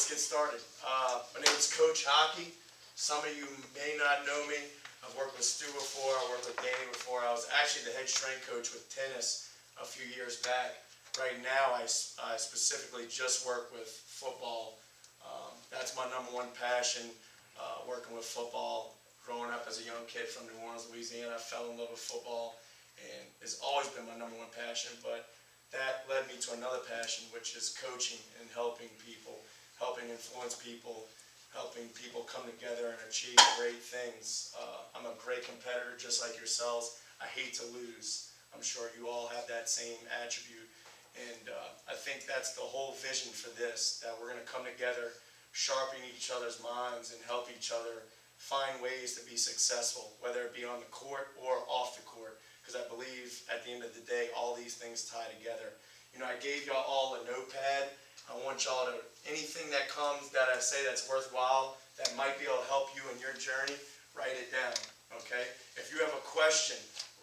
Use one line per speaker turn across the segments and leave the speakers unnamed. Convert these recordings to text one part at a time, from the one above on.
let's get started. Uh, my name is Coach Hocke. Some of you may not know me. I've worked with Stu before, I worked with Danny before. I was actually the head strength coach with tennis a few years back. Right now, I, I specifically just work with football. Um, that's my number one passion, uh, working with football. Growing up as a young kid from New Orleans, Louisiana, I fell in love with football, and it's always been my number one passion. But that led me to another passion, which is coaching and helping people, helping influence people, helping people come together and achieve great things. Uh, I'm a great competitor, just like yourselves. I hate to lose. I'm sure you all have that same attribute. And uh, I think that's the whole vision for this, that we're going to come together, sharpen each other's minds and help each other find ways to be successful, whether it be on the court or off the court. Because I believe at the end of the day, all these things tie together. You know, I gave y'all all a notepad. I want y'all to, anything that comes that I say that's worthwhile, that might be able to help you in your journey, write it down, okay? If you have a question,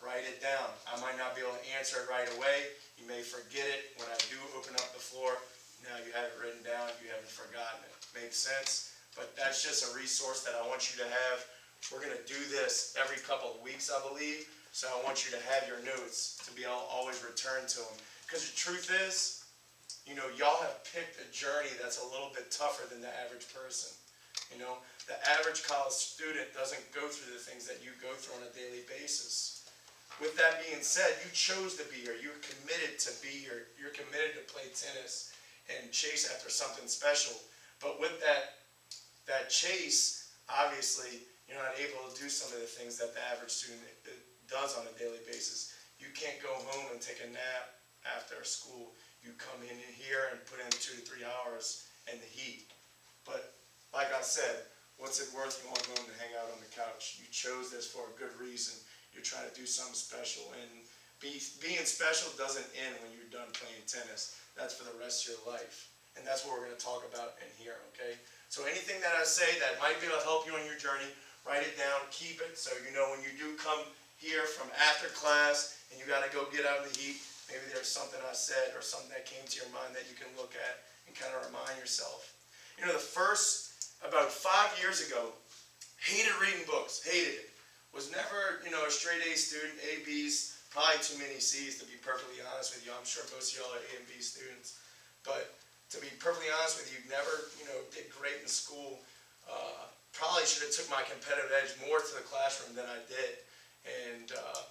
write it down. I might not be able to answer it right away. You may forget it when I do open up the floor. Now you have it written down, you haven't forgotten it. Makes sense? But that's just a resource that I want you to have. We're going to do this every couple of weeks, I believe. So I want you to have your notes to be able to always return to them. Because the truth is, you know, y'all have picked a journey that's a little bit tougher than the average person. You know, the average college student doesn't go through the things that you go through on a daily basis. With that being said, you chose to be here. You're committed to be here. You're committed to play tennis and chase after something special. But with that, that chase, obviously, you're not able to do some of the things that the average student uh, does on a daily basis. You can't go home and take a nap after school. You come in here and put in two to three hours in the heat. But like I said, what's it worth going home to hang out on the couch? You chose this for a good reason you're trying to do something special. And be, being special doesn't end when you're done playing tennis. That's for the rest of your life. And that's what we're going to talk about in here, okay? So anything that I say that might be able to help you on your journey, write it down, keep it, so you know when you do come here from after class and you got to go get out in the heat, maybe there's something I said or something that came to your mind that you can look at and kind of remind yourself. You know, the first, about five years ago, hated reading books, hated it was never, you know, a straight A student, A, B's, probably too many C's to be perfectly honest with you. I'm sure most of y'all are A and B students. But to be perfectly honest with you, never, you know, did great in school. Uh, probably should have took my competitive edge more to the classroom than I did. And, uh,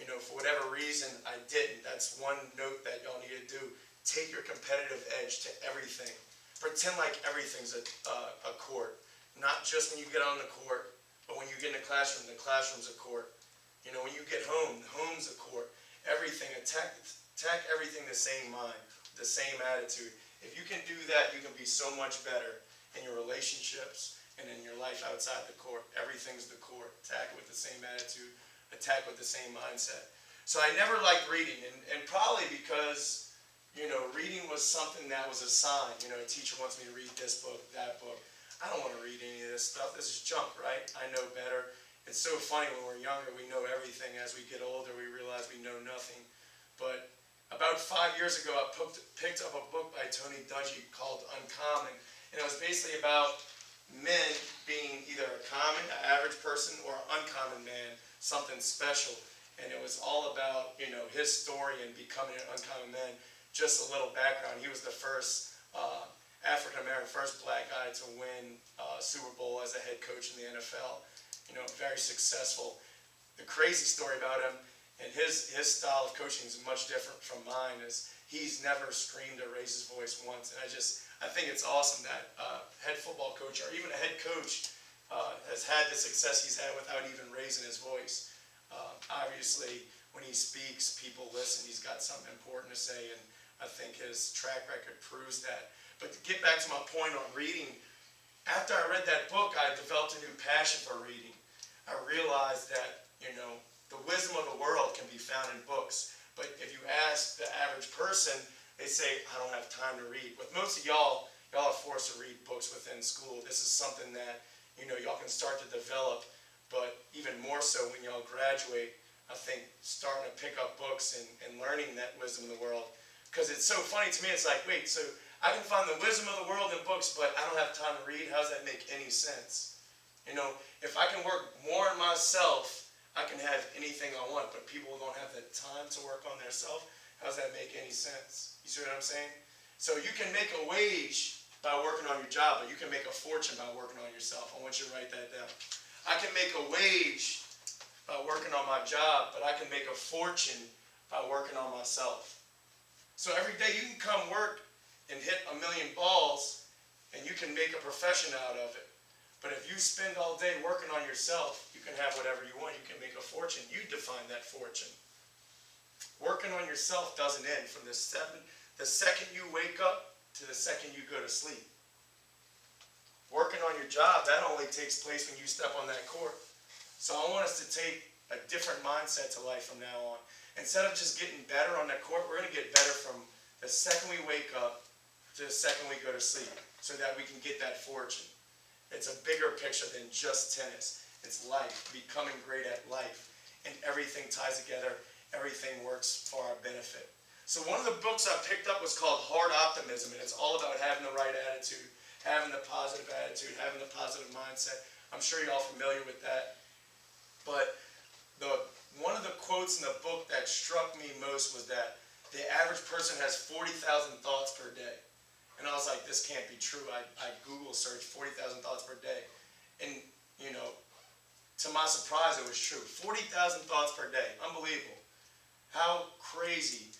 you know, for whatever reason, I didn't. That's one note that y'all need to do. Take your competitive edge to everything. Pretend like everything's a, uh, a court. Not just when you get on the court, but when you get in the classroom, the classroom's a court. You know, when you get home, the home's a court. Everything, attack, attack everything the same mind, the same attitude. If you can do that, you can be so much better in your relationships and in your life outside the court. Everything's the court. Attack it with the same attitude, attack with the same mindset. So I never liked reading, and, and probably because, you know, reading was something that was a sign. You know, a teacher wants me to read this book, that book. I don't want to read any of this stuff. This is junk, right? I know better. It's so funny when we're younger, we know everything. As we get older, we realize we know nothing. But about five years ago, I picked up a book by Tony Dungy called Uncommon. And it was basically about men being either a common, average person, or an uncommon man, something special. And it was all about, you know, his story and becoming an uncommon man. Just a little background. He was the first uh, African American, first black guy to win uh, Super Bowl as a head coach in the NFL. You know, very successful. The crazy story about him and his his style of coaching is much different from mine. Is he's never screamed or raised his voice once, and I just I think it's awesome that uh, head football coach or even a head coach uh, has had the success he's had without even raising his voice. Uh, obviously, when he speaks, people listen. He's got something important to say, and I think his track record proves that. But to get back to my point on reading, after I read that book, I developed a new passion for reading. I realized that, you know, the wisdom of the world can be found in books. But if you ask the average person, they say, I don't have time to read. With most of y'all, y'all are forced to read books within school. This is something that, you know, y'all can start to develop. But even more so when y'all graduate, I think starting to pick up books and, and learning that wisdom of the world. Because it's so funny to me, it's like, wait, so I can find the wisdom of the world in books, but I don't have time to read. How does that make any sense? You know, if I can work more on myself, I can have anything I want, but people don't have the time to work on their self. How does that make any sense? You see what I'm saying? So you can make a wage by working on your job, but you can make a fortune by working on yourself. I want you to write that down. I can make a wage by working on my job, but I can make a fortune by working on myself. So every day you can come work and hit a million balls and you can make a profession out of it. But if you spend all day working on yourself, you can have whatever you want. You can make a fortune. You define that fortune. Working on yourself doesn't end from the seven, the second you wake up to the second you go to sleep. Working on your job, that only takes place when you step on that court. So I want us to take a different mindset to life from now on. Instead of just getting better on that court, we're going to get better from the second we wake up to the second we go to sleep so that we can get that fortune. It's a bigger picture than just tennis. It's life, becoming great at life. And everything ties together. Everything works for our benefit. So one of the books I picked up was called Hard Optimism, and it's all about having the right attitude, having the positive attitude, having the positive mindset. I'm sure you're all familiar with that. But the one of the quotes in the book that struck me most was that the average person has 40,000 thoughts per day. And I was like, this can't be true. I, I Google searched 40,000 thoughts per day. And, you know, to my surprise, it was true. 40,000 thoughts per day. Unbelievable. How crazy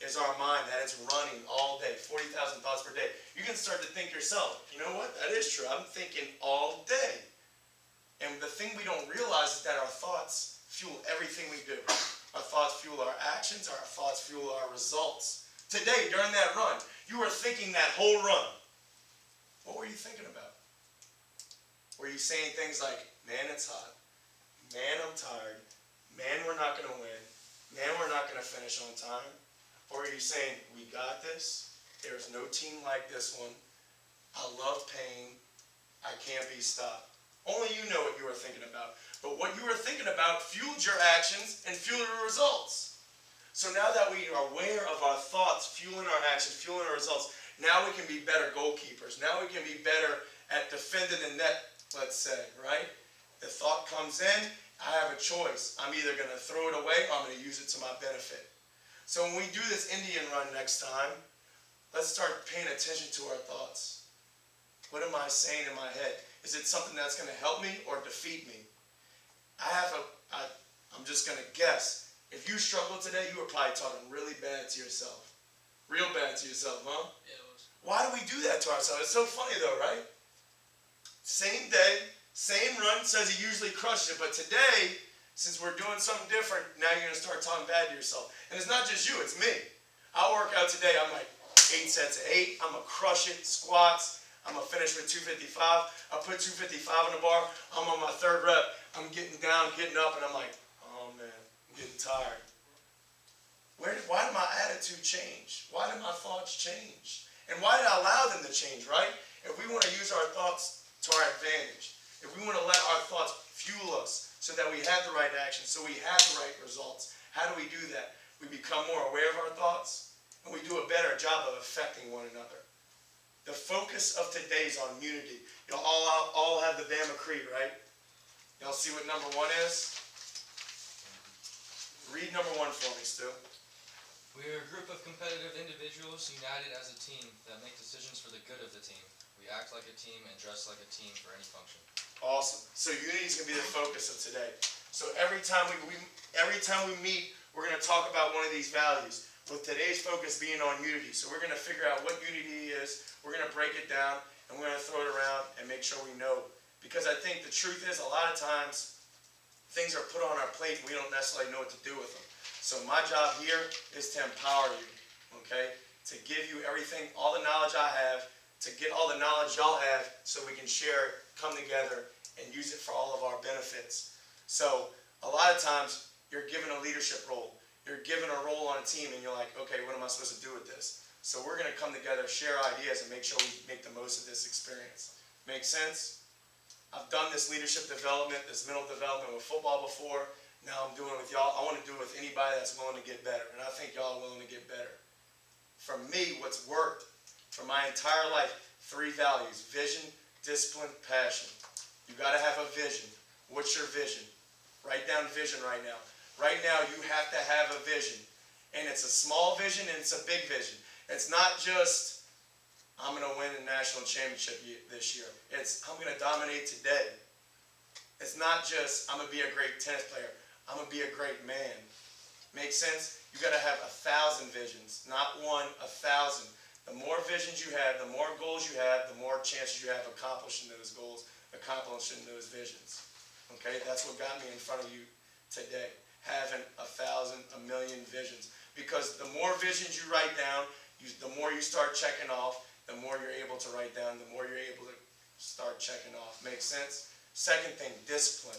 is our mind that it's running all day, 40,000 thoughts per day. You can start to think yourself, you know what? That is true. I'm thinking all day. And the thing we don't realize is that our thoughts fuel everything we do. Our thoughts fuel our actions, our thoughts fuel our results. Today, during that run, you were thinking that whole run. What were you thinking about? Were you saying things like, man, it's hot. Man, I'm tired. Man, we're not going to win. Man, we're not going to finish on time. Or are you saying, we got this. There's no team like this one. I love pain. I can't be stopped. Only you know what you are thinking about. But what you are thinking about fueled your actions and fueled your results. So now that we are aware of our thoughts fueling our actions, fueling our results, now we can be better goalkeepers. Now we can be better at defending the net, let's say, right? The thought comes in, I have a choice. I'm either going to throw it away or I'm going to use it to my benefit. So when we do this Indian run next time, let's start paying attention to our thoughts. What am I saying in my head? Is it something that's going to help me or defeat me? I have a, I, I'm just going to guess. If you struggled today, you were probably talking really bad to yourself. Real bad to yourself, huh?
Yeah, it was.
Why do we do that to ourselves? It's so funny though, right? Same day, same run, says he usually crushes it, but today, since we're doing something different, now you're gonna start talking bad to yourself. And it's not just you, it's me. I work out today, I'm like eight sets of eight, I'm gonna crush it, squats, I'm gonna finish with 255. I put 255 on the bar, I'm on my third rep, I'm getting down, getting up, and I'm like, oh man, I'm getting tired. Where did, why did my attitude change? Why did my thoughts change? And why did I allow them to change, right? If we want to use our thoughts to our advantage, if we want to let our thoughts fuel us so that we have the right action, so we have the right results, how do we do that? We become more aware of our thoughts, and we do a better job of affecting one another. The focus of today is on unity. Y'all all, all have the Bama Creed, right? Y'all see what number one is? Read number one for me, Stu.
We are a group of competitive individuals united as a team that make decisions for the good of the team. We act like a team and dress like a team for any function.
Awesome. So unity is going to be the focus of today. So every time we, we every time we meet, we're going to talk about one of these values. With today's focus being on unity. So we're going to figure out what unity is. We're going to break it down and we're going to throw it around and make sure we know. Because I think the truth is a lot of times things are put on our plate and we don't necessarily know what to do with them. So my job here is to empower you, okay? To give you everything, all the knowledge I have, to get all the knowledge y'all have so we can share it, come together, and use it for all of our benefits. So a lot of times you're given a leadership role. You're given a role on a team and you're like, okay, what am I supposed to do with this? So we're going to come together, share ideas, and make sure we make the most of this experience. Make sense? I've done this leadership development, this mental development with football before. Now I'm doing it with y'all. I want to do it with anybody that's willing to get better. And I think y'all are willing to get better. For me, what's worked for my entire life, three values, vision, discipline, passion. You gotta have a vision. What's your vision? Write down vision right now. Right now, you have to have a vision. And it's a small vision and it's a big vision. It's not just, I'm going to win a national championship this year. It's, I'm going to dominate today. It's not just, I'm going to be a great tennis player. I'm going to be a great man. Make sense? You got to have a thousand visions, not one, a thousand. The more visions you have, the more goals you have, the more chances you have accomplishing those goals, accomplishing those visions. Okay, that's what got me in front of you today. Having a thousand, a million visions. Because the more visions you write down, you, the more you start checking off, the more you're able to write down, the more you're able to start checking off. Make sense? Second thing, discipline.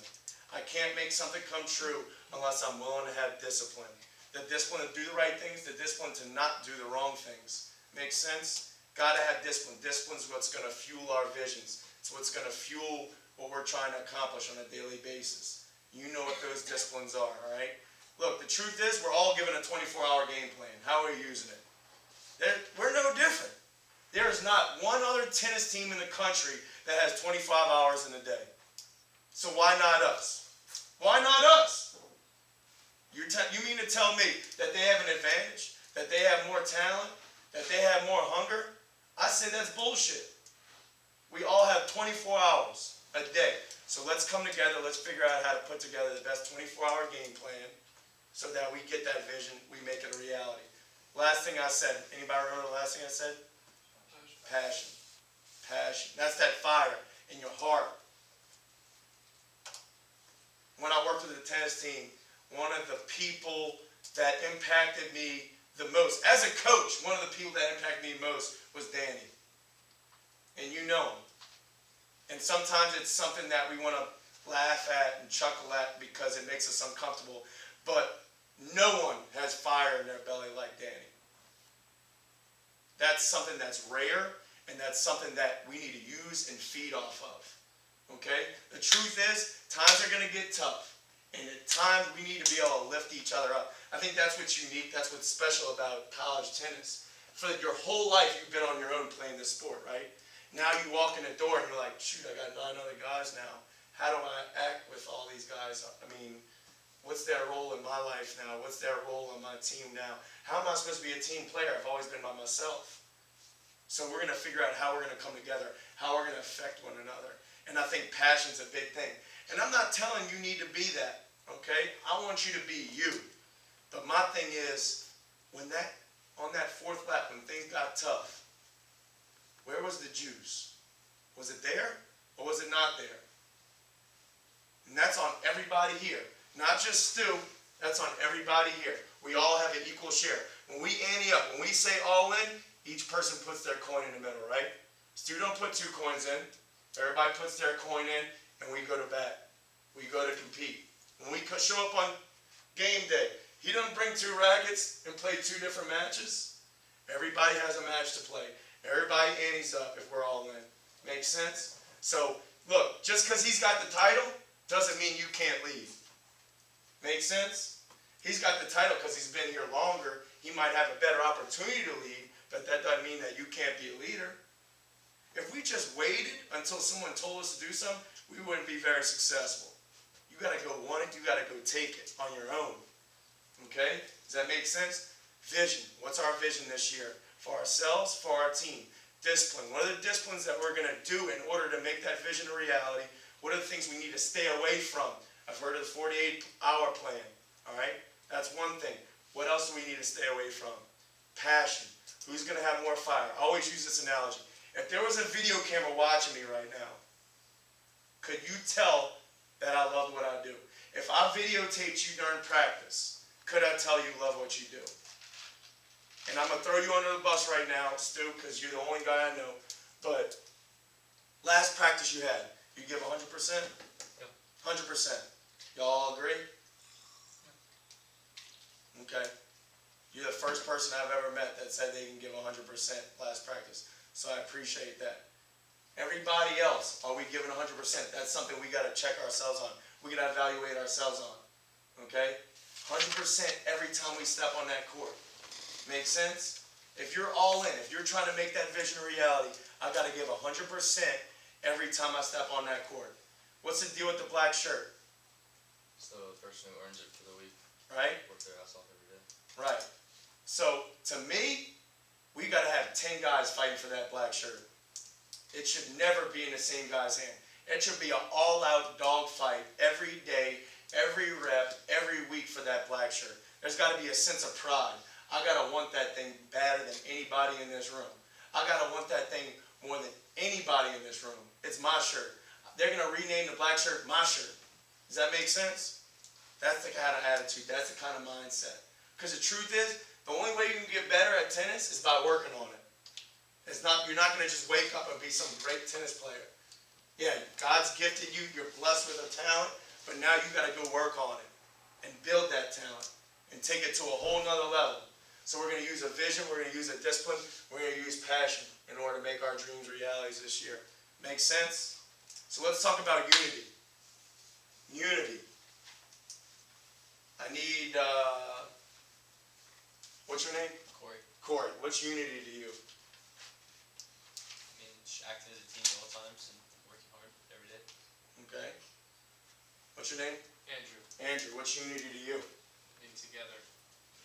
I can't make something come true unless I'm willing to have discipline. The discipline to do the right things, the discipline to not do the wrong things. Make sense? Gotta have discipline. Discipline is what's gonna fuel our visions. It's what's gonna fuel what we're trying to accomplish on a daily basis. You know what those disciplines are, all right? Look, the truth is, we're all given a 24-hour game plan. How are you using it? We're no different. There is not one other tennis team in the country that has 25 hours in a day. So why not us? Why not us? You mean to tell me that they have an advantage? That they have more talent? That they have more hunger? I say that's bullshit. We all have 24 hours a day. So let's come together, let's figure out how to put together the best 24-hour game plan so that we get that vision, we make it a reality. Last thing I said, anybody remember the last thing I said? Passion. Passion. That's that fire in your heart. When I worked with the tennis team, one of the people that impacted me the most, as a coach, one of the people that impacted me most was Danny. And you know him. And sometimes it's something that we want to laugh at and chuckle at because it makes us uncomfortable. But no one has fire in their belly like Danny. That's something that's rare, and that's something that we need to use and feed off of. Okay? The truth is, times are going to get tough. And at times, we need to be able to lift each other up. I think that's what's unique, that's what's special about college tennis. For your whole life, you've been on your own playing this sport, right? Now you walk in the door and you're like, shoot, I got nine other guys now. How do I act with all these guys? I mean, what's their role in my life now? What's their role on my team now? How am I supposed to be a team player? I've always been by myself. So we're going to figure out how we're going to come together, how we're going to affect one another. And I think passion's a big thing. And I'm not telling you need to be that, okay? I want you to be you. But my thing is, when that on that fourth lap, when things got tough, where was the juice? Was it there or was it not there? And that's on everybody here. Not just Stu, that's on everybody here. We all have an equal share. When we ante up, when we say all in, each person puts their coin in the middle, right? Stu don't put two coins in. Everybody puts their coin in, and we go to bat. We go to compete. When we show up on game day, he doesn't bring two rackets and play two different matches. Everybody has a match to play. Everybody antes up if we're all in. Makes sense? So, look, just because he's got the title doesn't mean you can't lead. Make sense? He's got the title because he's been here longer. He might have a better opportunity to lead, but that doesn't mean that you can't be a leader. If we just waited until someone told us to do something, we wouldn't be very successful. You got to go want it, you got to go take it on your own. Okay? Does that make sense? Vision. What's our vision this year? For ourselves, for our team. Discipline. What are the disciplines that we're going to do in order to make that vision a reality? What are the things we need to stay away from? I've heard of the 48 hour plan. All right? That's one thing. What else do we need to stay away from? Passion. Who's going to have more fire? I always use this analogy. If there was a video camera watching me right now, could you tell that I love what I do? If I videotaped you during practice, could I tell you love what you do? And I'm going to throw you under the bus right now, Stu, because you're the only guy I know. But last practice you had, you give 100%?
Yep.
100%. Y'all agree? Okay. You're the first person I've ever met that said they can give 100% last practice. So I appreciate that. Everybody else, are we giving 100%? That's something we got to check ourselves on. We got to evaluate ourselves on. Okay? 100% every time we step on that court. Make sense? If you're all in, if you're trying to make that vision a reality, I gotta give hundred percent every time I step on that court. What's the deal with the black shirt,
So the person who earns it for the week
right?
work their ass off every day.
Right. So to me, we gotta have ten guys fighting for that black shirt. It should never be in the same guy's hand. It should be an all-out dogfight every day, every rep, every week for that black shirt. There's gotta be a sense of pride. I gotta want that thing better than anybody in this room. I gotta want that thing more than anybody in this room. It's my shirt. They're gonna rename the black shirt my shirt. Does that make sense? That's the kind of attitude. That's the kind of mindset. Because the truth is, the only way you can get better at tennis is by working on it. It's not. You're not going to just wake up and be some great tennis player. Yeah, God's gifted you. You're blessed with a talent, but now you got to go work on it and build that talent and take it to a whole nother level. So we're going to use a vision. We're going to use a discipline. We're going to use passion in order to make our dreams realities this year. Make sense? So let's talk about unity. Unity. I need, uh, what's your name?
Corey,
Corey. What's unity to you?
I mean, just acting as a team at all times and working hard every day.
Okay. What's your name?
Andrew,
Andrew. What's unity to you?
being together,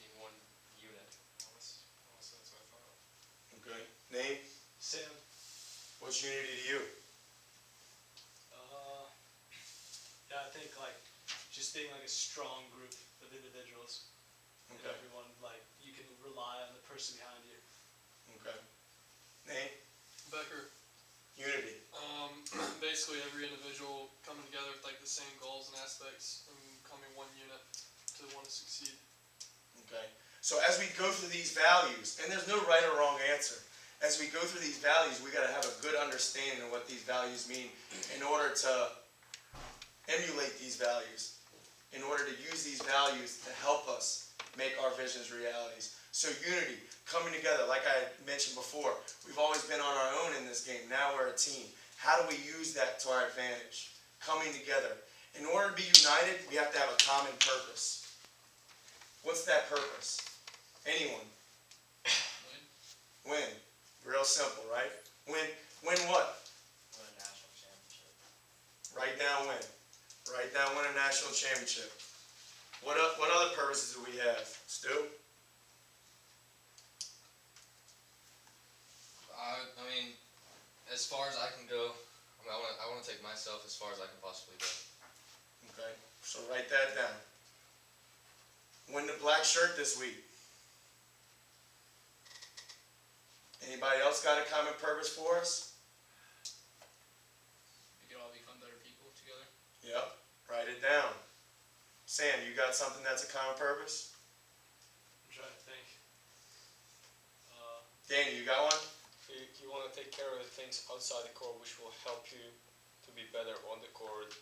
being one unit. Honestly, honestly that's what I thought of.
Okay. Name?
Sam.
What's unity to you?
Uh, yeah, I think like just being like a strong group of individuals. And
Okay.
everyone like you can rely on the person behind you.
Okay. Name?
Becker,
Unity.
um, basically every individual coming together with like the same goals and aspects and becoming one unit to want to succeed.
Okay. So as we go through these values, and there's no right or wrong answer. As we go through these values, we got to have a good understanding of what these values mean in order to emulate these values, in order to use these values to help us make our visions realities. So unity, coming together, like I mentioned before, we've always been on our own in this game. Now we're a team. How do we use that to our advantage? Coming together. In order to be united, we have to have a common purpose. What's that purpose? Anyone? Win. Win. Real simple, right? Win. Win what?
Win a national championship.
Write down win. Write down win a national championship. What what other purposes do we have? Stu?
I, I mean, as far as I can go, I mean, I want to I want to take myself as far as I can possibly go.
Okay. So write that down. Win the black shirt this week. Anybody else got a common purpose for us?
We could all become better people together.
Yep. Write it down. Sam, you got something that's a common purpose?
I'm trying to think. Uh,
Danny, you got one?
You, you want to take care of the things outside the court which will help you to be better on the court,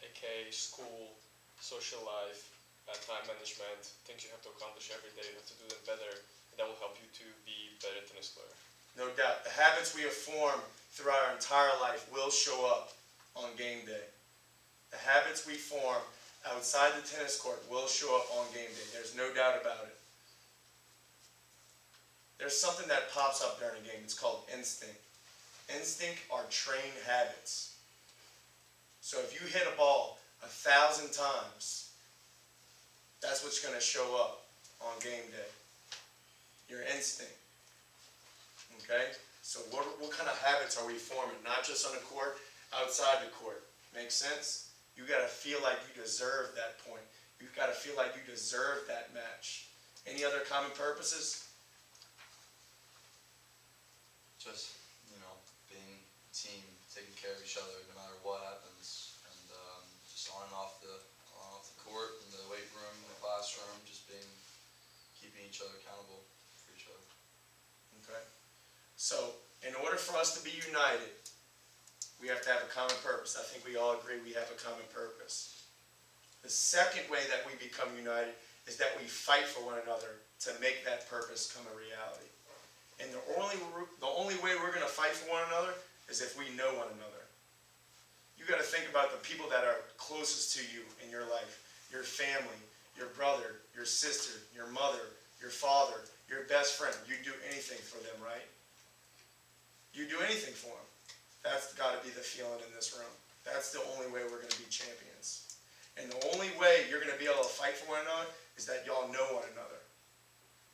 aka school, social life, uh, time management, things you have to accomplish every day. You have to do them better, and that will help you to be better tennis player.
No doubt. The habits we have formed throughout our entire life will show up on game day. The habits we form outside the tennis court will show up on game day. There's no doubt about it. There's something that pops up during a game. It's called instinct. Instinct are trained habits. So if you hit a ball a thousand times, that's what's going to show up on game day. Your instinct. Okay? So what, what kind of habits are we forming? Not just on the court, outside the court. Make sense? You gotta feel like you deserve that point. You've gotta feel like you deserve that match. Any other common purposes?
Just you know being a team, taking care of each other no matter what happens, and um, just on and off the on off the court, in the weight room, in the classroom, just being keeping each other accountable for each other.
Okay? So, in order for us to be united, we have to have a common purpose. I think we all agree we have a common purpose. The second way that we become united is that we fight for one another to make that purpose come a reality. And the only, the only way we're going to fight for one another is if we know one another. You got to think about the people that are closest to you in your life your family, your brother, your sister, your mother, your father, your best friend, you'd do anything for them, right? You'd do anything for them. That's gotta be the feeling in this room. That's the only way we're gonna be champions. And the only way you're gonna be able to fight for one another is that y'all know one another.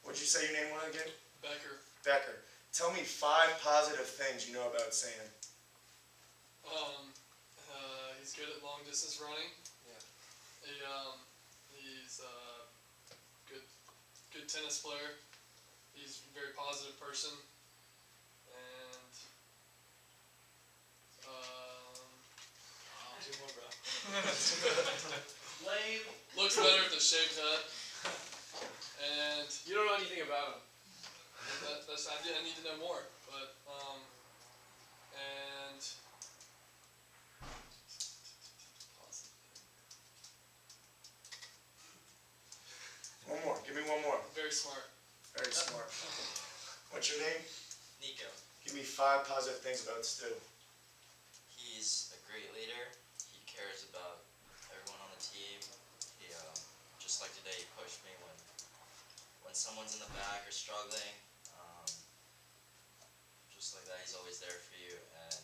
What'd you say your name was again?
Becker,
Becker. Tell me five positive things you know about Sam.
um, uh, he's good at long distance running.
Yeah.
He, um, he's uh, good, good tennis player. He's a very positive person, and um,
Two more, bro.
Lame.
looks better with a shaved head. And
You don't know anything about him.
That, that's I, did- I need to know more, but um, and
One more. Give me one more.
very smart.
Very smart. What's your name?
Nico,
Give me five positive things about Stu.
he's a great leader. He cares about everyone on the team. He, um, just like today, he pushed me when when someone's in the back or struggling. Like that, he's always there for you, and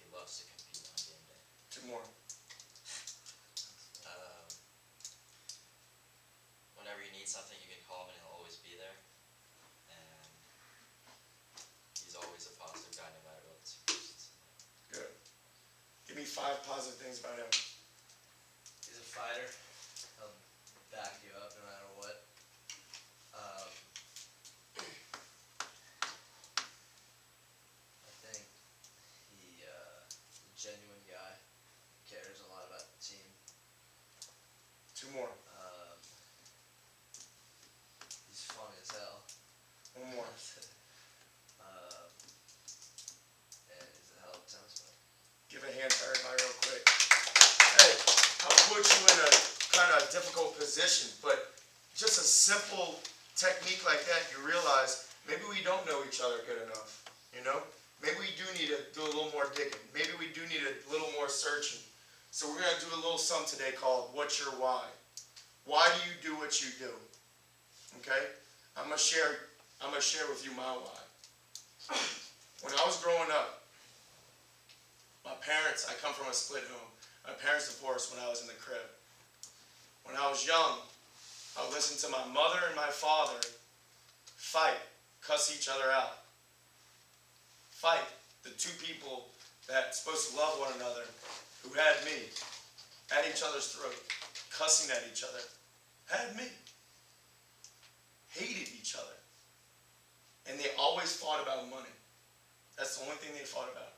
he loves to compete on game day.
Two more.
Um, whenever you need something, you can call him, and he'll always be there. And he's always a positive guy, no matter what the circumstances.
Good. Give me five positive things about him.
He's a fighter. He'll back you up no matter what. Um, I think he, uh, is a genuine guy. Cares a lot about the team.
Two more.
Um, he's funny as hell.
One more.
um, and he's a hell of a tennis player.
Give a hand to everybody real quick. Hey, I'll put you in a kind of difficult position, but just a simple technique like that, you realize maybe we don't know each other good enough. You know? Maybe we do need to do a little more digging. Maybe we do need a little more searching. So we're something today called What's Your Why? Why do you do what you do? Okay? I'm gonna share I'm gonna share with you my why. When I was growing up, my parents, I come from a split home. My parents divorced when I was in the crib. When I was young, I would listen to my mother and my father fight, cuss each other out. Fight. The two people that supposed to love one another, who had me, at each other's throat, cussing at each other, had me. Hated each other. And they always fought about money. That's the only thing they fought about.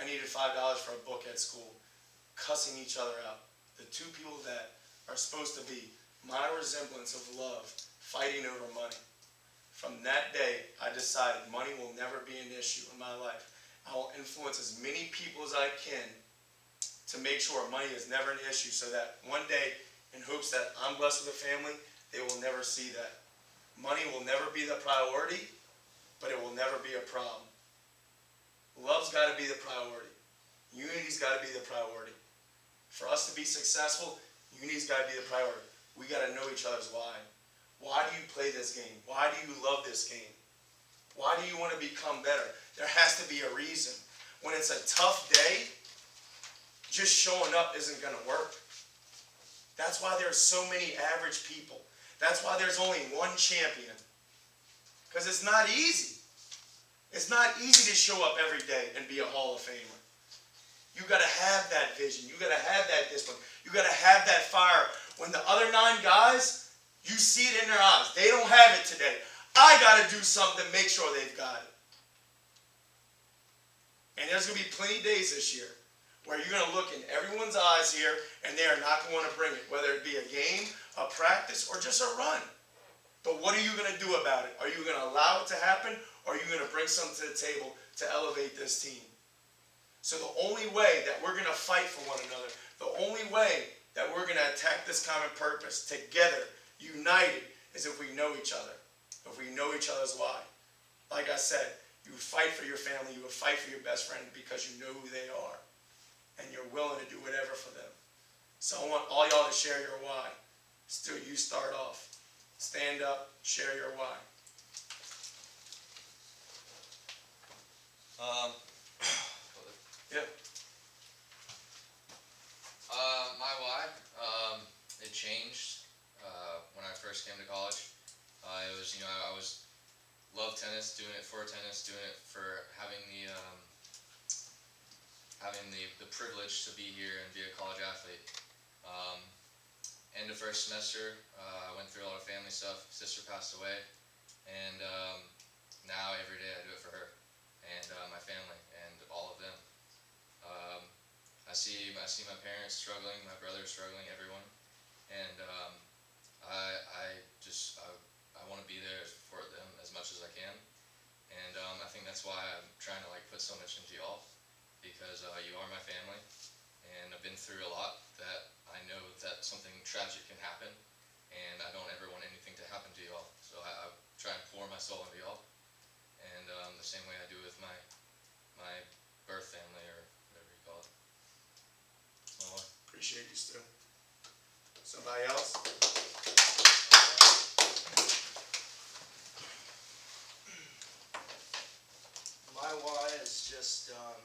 I needed five dollars for a book at school, cussing each other out. The two people that are supposed to be my resemblance of love, fighting over money. From that day, I decided money will never be an issue in my life. I will influence as many people as I can make sure money is never an issue so that one day, in hopes that I'm blessed with a family, they will never see that. Money will never be the priority, but it will never be a problem. Love's got to be the priority. Unity's got to be the priority. For us to be successful, unity's got to be the priority. We got to know each other's why. Why do you play this game? Why do you love this game? Why do you want to become better? There has to be a reason. When it's a tough day, just showing up isn't going to work. That's why there's so many average people. That's why there's only one champion. Because it's not easy. It's not easy to show up every day and be a Hall of Famer. You got to have that vision. You got to have that discipline. You got to have that fire. When the other nine guys, you see it in their eyes. They don't have it today. I got to do something to make sure they've got it. And there's going to be plenty of days this year where you're going to look in everyone's eyes here and they are not going to bring it, whether it be a game, a practice, or just a run. But what are you going to do about it? Are you going to allow it to happen, or are you going to bring something to the table to elevate this team? So the only way that we're going to fight for one another, the only way that we're going to attack this common purpose together, united, is if we know each other, if we know each other's why. Like I said, you fight for your family, you fight for your best friend because you know who they are, and you're willing to do whatever for them. So I want all y'all to share your why. Stu, you start off. stand up, share your why.
Um.
Yep.
Uh, my why, um, it changed, uh, when I first came to college. Uh, it was, you know, I was, love tennis, doing it for tennis, doing it for having the, um, having the, the privilege to be here and be a college athlete. Um, end of first semester, uh, I went through a lot of family stuff, sister passed away, and, um, now every day I do it for her, and, uh, my family, and all of them. Um, I see I see my parents struggling, my brother struggling, everyone, and um, I I just I, I want to be there for them as much as I can, and um, I think that's why I'm trying to like put so much into y'all, because uh, you are my family, and I've been through a lot that I know that something tragic can happen, and I don't ever want anything to happen to y'all, so I, I try and pour my soul into y'all, and um, the same way I do with my my birth family or whatever you call it.
Appreciate you, Stu. Somebody else?
My why is just um,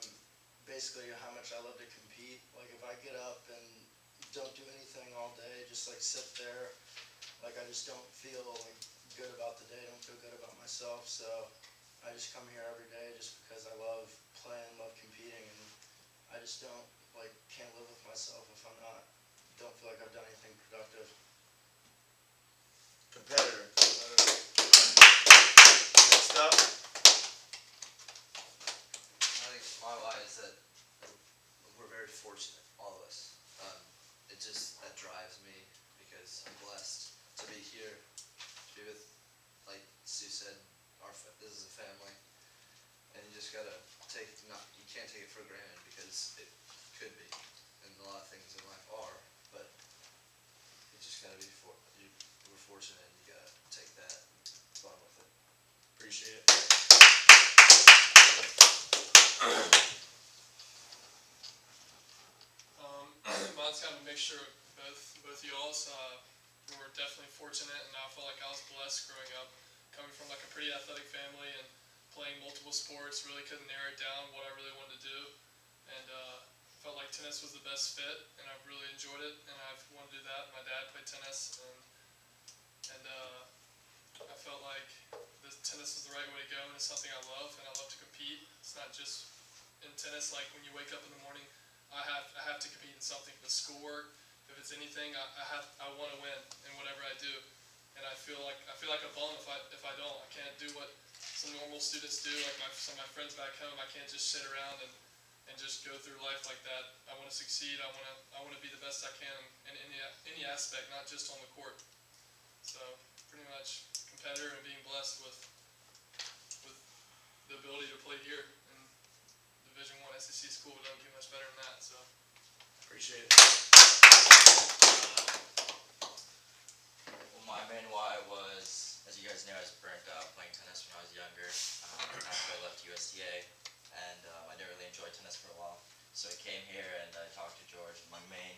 basically how much I love to compete. Like if I get up and don't do anything all day, just like sit there, like I just don't feel like good about the day. Don't feel good about myself. So I just come here every day just because I love playing, love competing, and I just don't like can't live with myself if I'm not don't feel like I've done anything productive.
Competitor. Next up?
I think my why that we're very fortunate, all of us. Um, it just that drives me because I'm blessed to be here, to be with, like Stu said, our this is a family, and you just gotta take not you can't take it for granted because it could be, and a lot of things in life are, but you just gotta be for you. We're fortunate, and you gotta take that, run with it.
Appreciate it.
Um, mixture of both, both y'all's. Uh, were definitely fortunate, and I felt like I was blessed growing up, coming from like a pretty athletic family and playing multiple sports. Really couldn't narrow it down what I really wanted to do, and uh, felt like tennis was the best fit, and I've really enjoyed it, and I've wanted to do that. My dad played tennis, and and uh, I felt like the tennis was the right way to go, and it's something I love, and I love to compete. It's not just in tennis, like when you wake up in the morning I have I have to compete in something. The schoolwork, if it's anything, I, I have I want to win in whatever I do, and I feel like I feel like a bum if I if I don't. I can't do what some normal students do. Like my some of my friends back home, I can't just sit around and and just go through life like that. I want to succeed. I want to I want to be the best I can in any any aspect, not just on the court. So pretty much competitor and being blessed with with the ability to play here Division One SEC school. It doesn't get much better than that. So.
Appreciate it.
Well, my main why was, as you guys know, I was burnt out playing tennis when I was younger. Um, after I left USTA, and um, I didn't really enjoy tennis for a while. So I came here and I talked to George. And my main,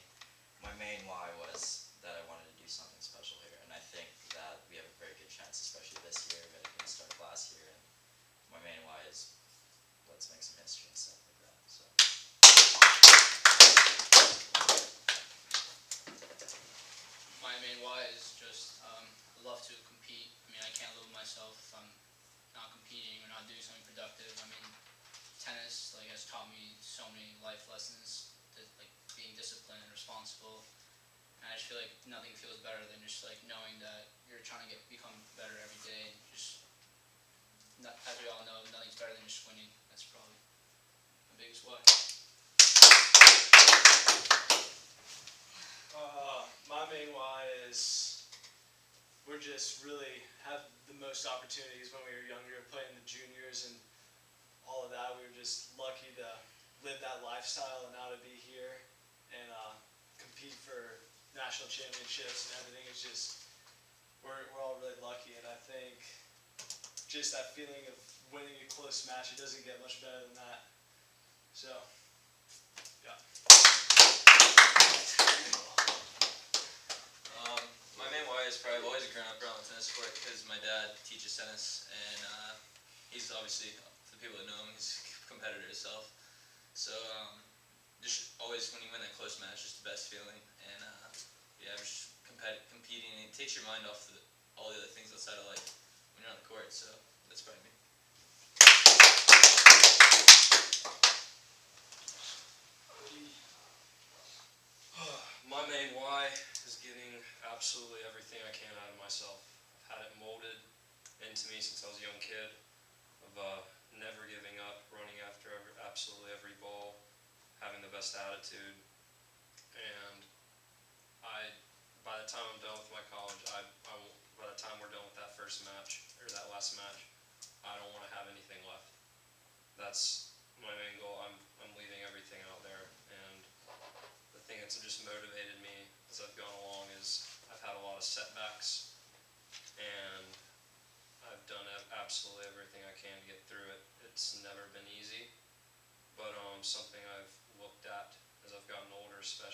my main why was that I wanted to do something special here, and I think that we have a very good chance, especially this year. We had a good start last year, and my main why is let's make some So.
My main why is just um, I love to compete. I mean, I can't live with myself if I'm not competing or not doing something productive. I mean, tennis like has taught me so many life lessons, like being disciplined and responsible. And I just feel like nothing feels better than just like knowing that you're trying to get become better every day. And just not, as we all know, nothing's better than just winning. That's probably the biggest why.
Uh, my main why is just really have the most opportunities when we were younger, playing the juniors and all of that. We were just lucky to live that lifestyle and now to be here and uh, compete for national championships and everything. It's just we're we're all really lucky, and I think just that feeling of winning a close match, it doesn't get much better than that. So, yeah.
Um, my main why is probably always grown up around tennis.
Court because my dad teaches tennis, and uh, he's obviously, the people that know him, he's a competitor himself. So um, just always when you win that close match, it's the best feeling. And uh, yeah, just compet- competing, it takes your mind off the, all the other things outside of life when you're on the court. So that's probably me.
My main why is getting absolutely everything I can out of myself. I've had it molded into me since I was a young kid of uh, never giving up, running after every, absolutely every ball, having the best attitude, and I. By the time I'm done with my college, I, I by the time we're done with that first match or that last match, I don't want to have anything left. That's my main goal. I'm I'm leaving everything out there and the thing that's just motivated me as I've gone along is I've had a lot of setbacks, and I've done absolutely everything I can to get through it. It's never been easy, but um, something I've looked at as I've gotten older, especially.